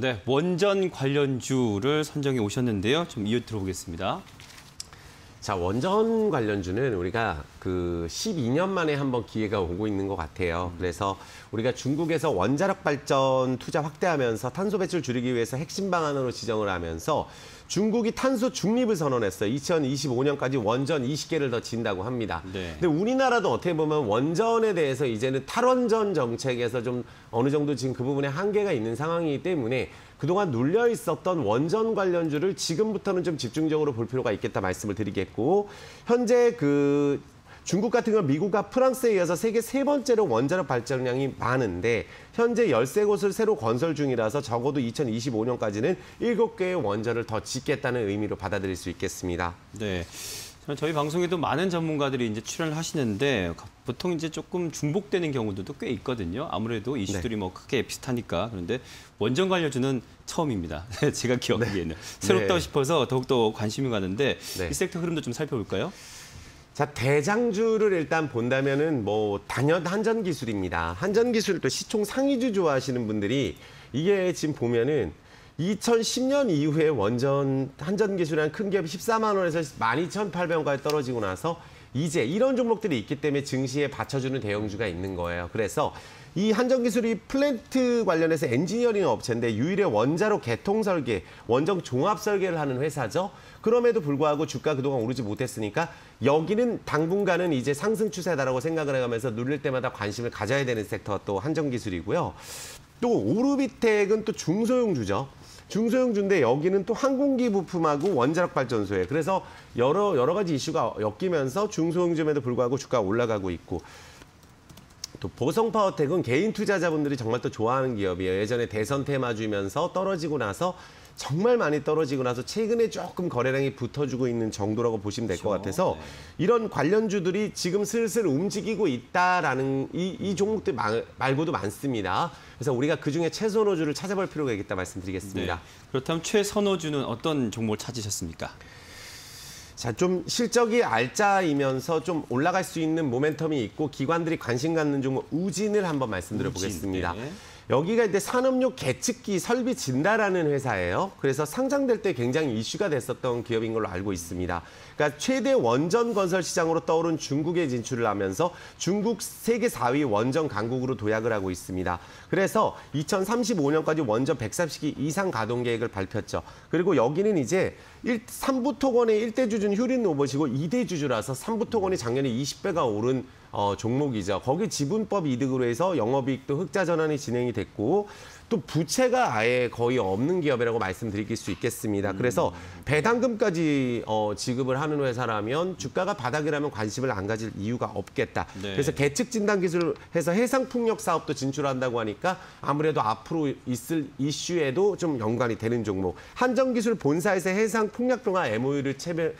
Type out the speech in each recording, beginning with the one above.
네, 원전 관련주를 선정해 오셨는데요. 좀 이어 들어보겠습니다. 자, 원전 관련주는 우리가 그 12년 만에 한번 기회가 오고 있는 것 같아요. 그래서 우리가 중국에서 원자력 발전 투자 확대하면서 탄소 배출 줄이기 위해서 핵심 방안으로 지정을 하면서 중국이 탄소 중립을 선언했어요. 2025년까지 원전 20개를 더 진다고 합니다. 네. 근데 우리나라도 어떻게 보면 원전에 대해서 이제는 탈원전 정책에서 좀 어느 정도 지금 그 부분에 한계가 있는 상황이기 때문에 그동안 눌려 있었던 원전 관련주를 지금부터는 좀 집중적으로 볼 필요가 있겠다 말씀을 드리겠고 현재 그 중국 같은 경우 미국과 프랑스에 이어서 세계 세 번째로 원자력 발전량이 많은데 현재 13곳을 새로 건설 중이라서 적어도 2025년까지는 7개의 원전을 더 짓겠다는 의미로 받아들일 수 있겠습니다. 네. 저희 방송에도 많은 전문가들이 이제 출연을 하시는데 보통 이제 조금 중복되는 경우들도 꽤 있거든요. 아무래도 이슈들이 뭐 크게 비슷하니까 그런데 원전 관련주는 처음입니다. 제가 기억하기에는 새롭다고 네. 싶어서 더욱더 관심이 가는데 네. 이 섹터 흐름도 좀 살펴볼까요? 자, 대장주를 일단 본다면은 뭐 단연 한전 기술입니다. 한전 기술 또 시총 상위주 좋아하시는 분들이 이게 지금 보면은 2010년 이후에 원전 한전 기술이라는 큰 기업이 14만 원에서 12,800원까지 떨어지고 나서 이제 이런 종목들이 있기 때문에 증시에 받쳐주는 대형주가 있는 거예요. 그래서 이 한전기술이 플랜트 관련해서 엔지니어링 업체인데 유일의 원자로 계통 설계, 원전 종합 설계를 하는 회사죠. 그럼에도 불구하고 주가 그동안 오르지 못했으니까 여기는 당분간은 이제 상승 추세다라고 생각을 해가면서 눌릴 때마다 관심을 가져야 되는 sector가 또 한전기술이고요. 또 오르비텍은 또 중소형주죠. 중소형주인데 여기는 또 항공기 부품하고 원자력 발전소에 그래서 여러 여러 가지 이슈가 엮이면서 중소형주임에도 불구하고 주가가 올라가고 있고 또 보성파워텍은 개인 투자자분들이 정말 또 좋아하는 기업이에요. 예전에 대선 테마 주면서 떨어지고 나서 정말 많이 떨어지고 나서 최근에 조금 거래량이 붙어주고 있는 정도라고 보시면 될것 그렇죠. 같아서 네. 이런 관련주들이 지금 슬슬 움직이고 있다라는 이, 이 종목들 말, 말고도 많습니다. 그래서 우리가 그중에 최선호주를 찾아볼 필요가 있겠다 말씀드리겠습니다. 네. 그렇다면 최선호주는 어떤 종목을 찾으셨습니까? 자, 좀 실적이 알짜이면서 좀 올라갈 수 있는 모멘텀이 있고 기관들이 관심 갖는 종목 우진을 한번 말씀드려 보겠습니다. 우진, 네. 여기가 이제 산업용 계측기 설비 진다라는 회사예요. 그래서 상장될 때 굉장히 이슈가 됐었던 기업인 걸로 알고 있습니다. 그러니까 최대 원전 건설 시장으로 떠오른 중국에 진출을 하면서 중국 세계 4위 원전 강국으로 도약을 하고 있습니다. 그래서 2035년까지 원전 140기 이상 가동 계획을 발표했죠. 그리고 여기는 이제 1, 3부 토건의 1대 주주는 휴린 로봇이고 2대 주주라서 3부 토건이 작년에 20배가 오른 어, 종목이죠. 거기 지분법 이득으로 해서 영업이익도 흑자 전환이 진행이 됐고 또 부채가 아예 거의 없는 기업이라고 말씀드릴 수 있겠습니다. 그래서 배당금까지 어, 지급을 하는 회사라면 주가가 바닥이라면 관심을 안 가질 이유가 없겠다. 네. 그래서 계측 진단 기술을 해서 해상 풍력 사업도 진출한다고 하니까 아무래도 앞으로 있을 이슈에도 좀 연관이 되는 종목. 한전기술 본사에서 해상 풍력 동화 MOU를 체결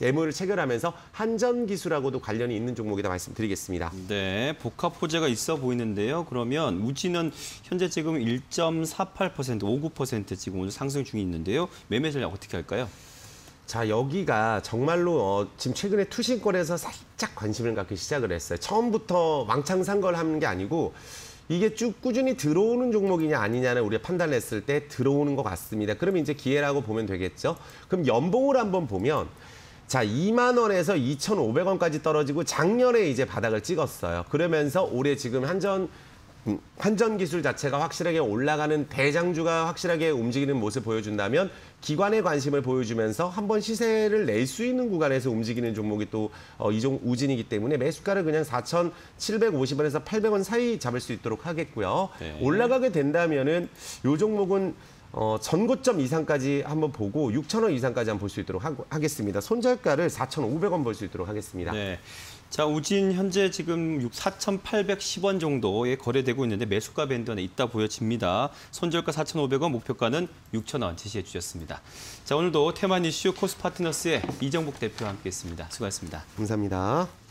MOU를 체결하면서 한전 기술하고도 관련이 있는 종목이다 말씀드리겠습니다. 네, 복합 호재가 있어 보이는데요. 그러면 우지는 현재 지금 1.48%, 59% 지금 오늘 상승 중에 있는데요. 매매 전략 어떻게 할까요? 자 여기가 정말로 어, 지금 최근에 투신권에서 살짝 관심을 갖기 시작을 했어요. 처음부터 왕창 산 걸 하는 게 아니고 이게 쭉 꾸준히 들어오는 종목이냐 아니냐는 우리가 판단을 했을 때 들어오는 것 같습니다. 그럼 이제 기회라고 보면 되겠죠. 그럼 연봉을 한번 보면 자 2만 원에서 2,500원까지 떨어지고 작년에 이제 바닥을 찍었어요. 그러면서 올해 지금 한전 음, 한전 기술 자체가 확실하게 올라가는 대장주가 확실하게 움직이는 모습 보여준다면 기관의 관심을 보여주면서 한번 시세를 낼 수 있는 구간에서 움직이는 종목이 또 어, 이종 우진이기 때문에 매수가를 그냥 4,750원에서 800원 사이 잡을 수 있도록 하겠고요. 네. 올라가게 된다면은 요 종목은 어, 전고점 이상까지 한번 보고 6,000원 이상까지 한번 볼 수 있도록 하, 하겠습니다. 손절가를 4,500원 볼 수 있도록 하겠습니다. 네. 자, 우진 현재 지금 4,810원 정도에 거래되고 있는데 매수가 밴드 안에 있다 보여집니다. 손절가 4,500원, 목표가는 6,000원 제시해 주셨습니다. 자, 오늘도 테만 이슈 코스파트너스의 이정복 대표와 함께했습니다. 수고하셨습니다. 감사합니다.